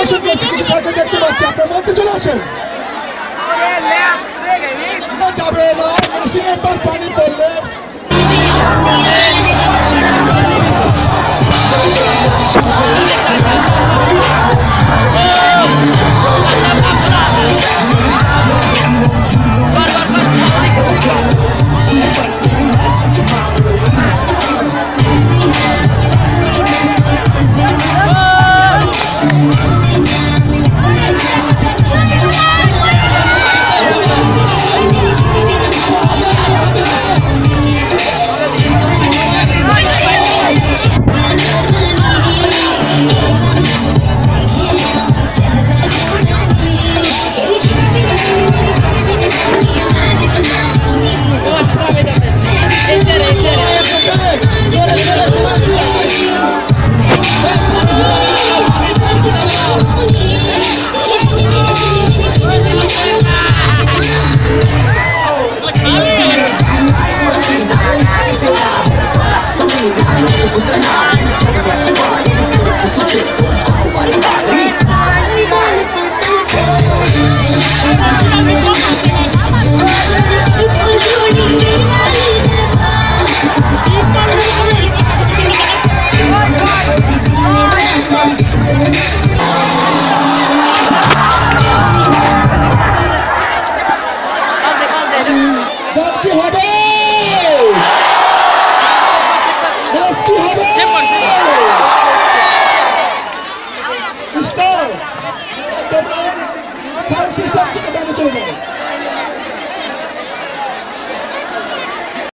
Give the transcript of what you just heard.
প্রদর্শন করছে কিছু সাইকেল দেখতে পাচ্ছি। আপনার মঞ্চে চলে আসেন। Nine. Toplayın. Servis işlemci de ben de çözüm.